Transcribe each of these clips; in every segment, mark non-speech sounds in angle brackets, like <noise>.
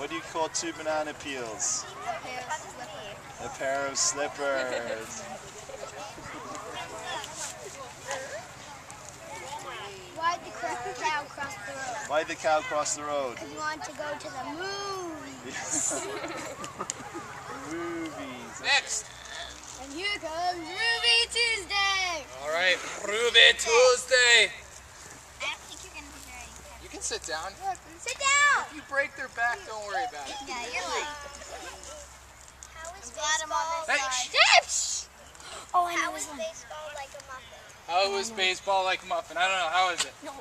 What do you call two banana peels? A pair of slippers. Why did the cow cross the road? Why did the cow cross the road? Because he wanted to go to the movies. Movies. <laughs> Next. And here comes Ruby Tuesday. All right, Ruby Tuesday. I don't think you're going to be very You can sit down. Sit down. If you break their back, don't worry about it. Yeah, you're like. How is baseball? Hey, shh. Oh, I know. How is baseball like a muffin? How is baseball like a muffin? I don't know. How is it? No.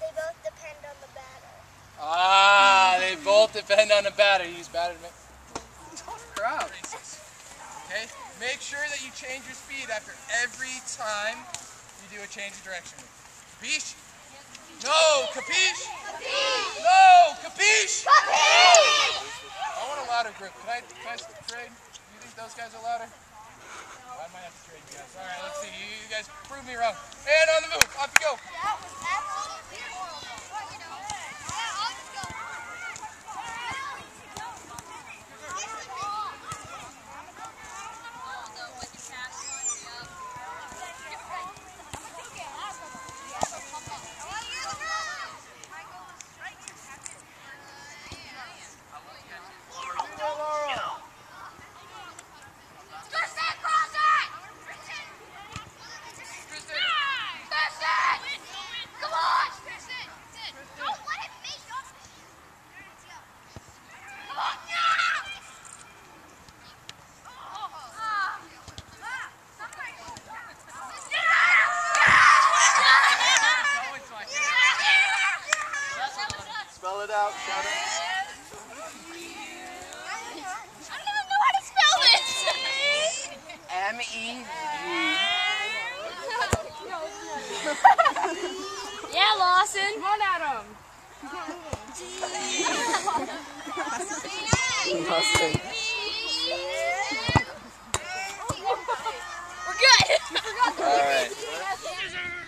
They both depend on the batter. Ah, they both depend on the batter. You use batter to make crowd. Okay, make sure that you change your speed after every time you do a change of direction. Capiche? No, capiche? No, capiche? I want a louder group. Can I, can I trade? You think those guys are louder? I might have to trade you guys. All right, let's see. You guys prove me wrong. And on the move. Off you go. That was absolutely horrible. Spell it out. Shout it. I don't even know how to spell this. M E yeah, Lawson. Come on, Adam. We're good. All right. <laughs>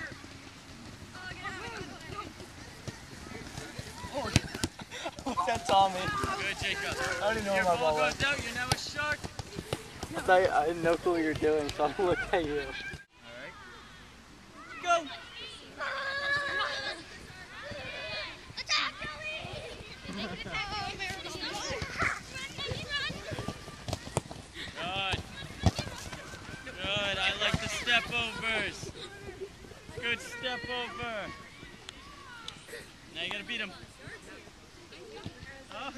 Look at Tommy. Good, Jacob. I already know Your my ball ball. goes out, you're now a shark. I, thought, I didn't know what you were doing, so I'm looking at you. Go. Good. Good. I like the step overs. Good step over. Now you gotta beat him.